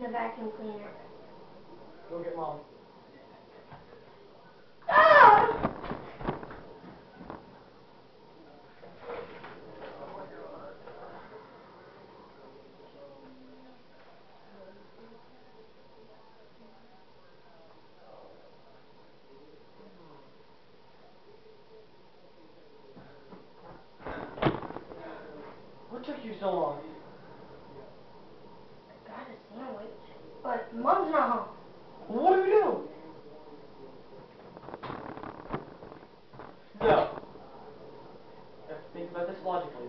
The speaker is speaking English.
the vacuum cleaner. Go get mom. Ah! What took you so long? I got a sandwich. But mom's not home. What do we do? No. Have to think about this logically.